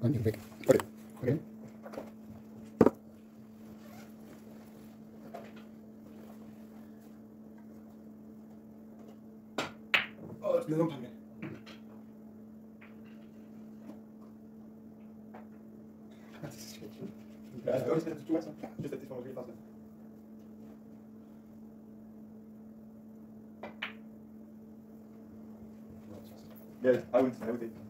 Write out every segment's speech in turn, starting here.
கொஞ்சம் இப்படி je. Yes, I.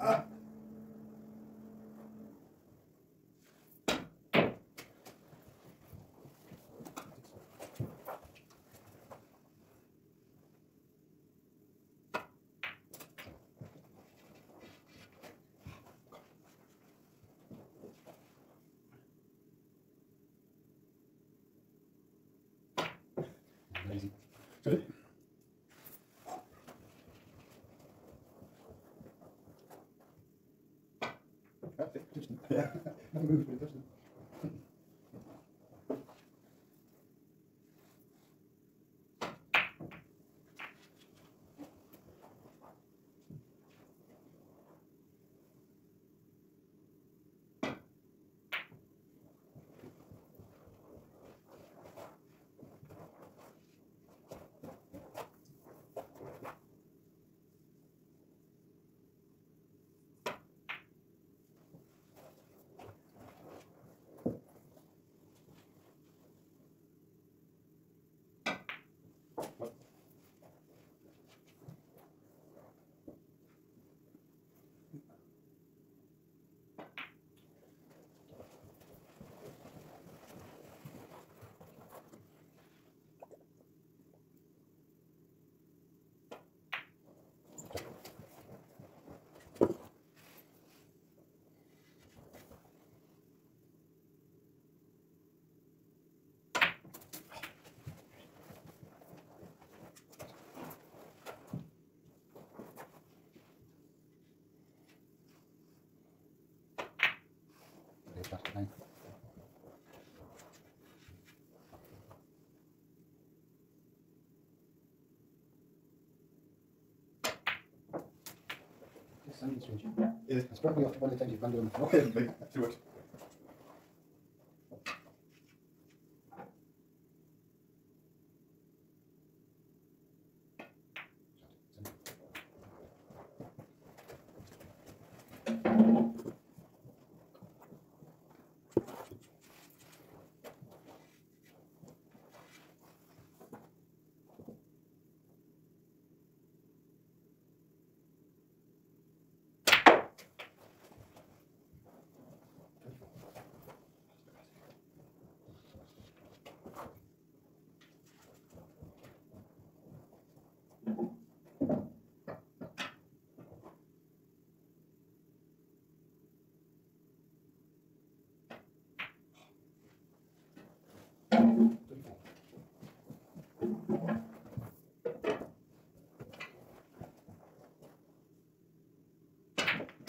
Ah Allez-y. Okay, that's nine. This strange. It is. It's probably after one of the times you've landed on the floor. Okay, like, too much.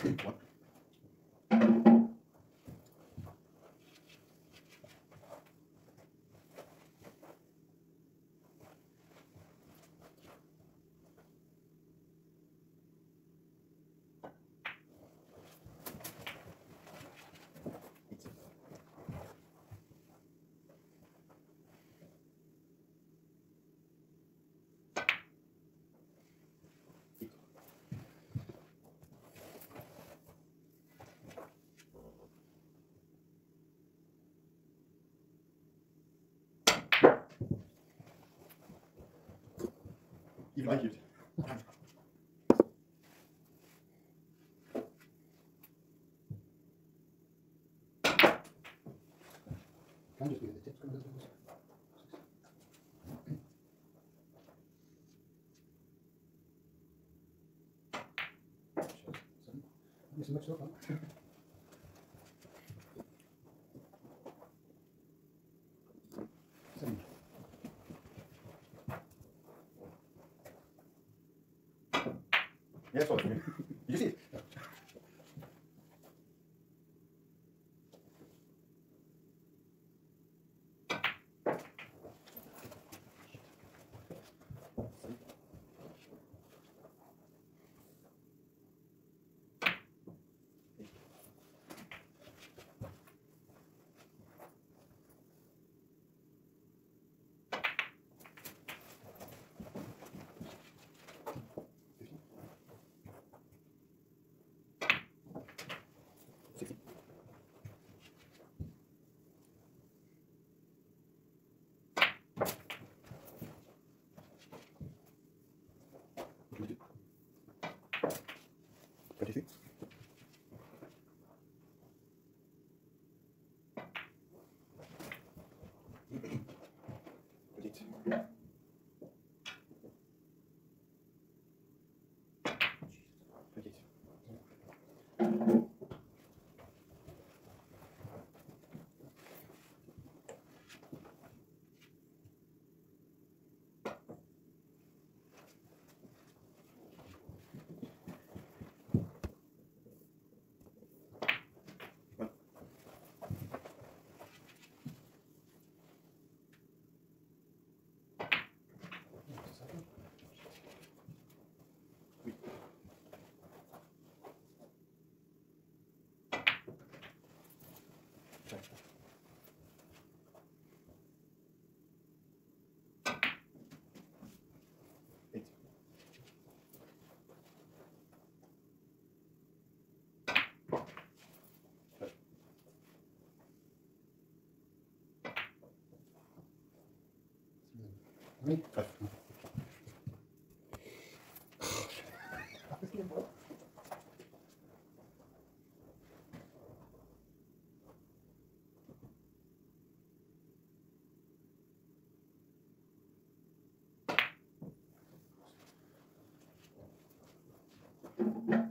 What? you. Thank you. Just the tips. Ja, voll. Twenty-eight. Eita. Thank